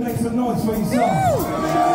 make some noise for yourself.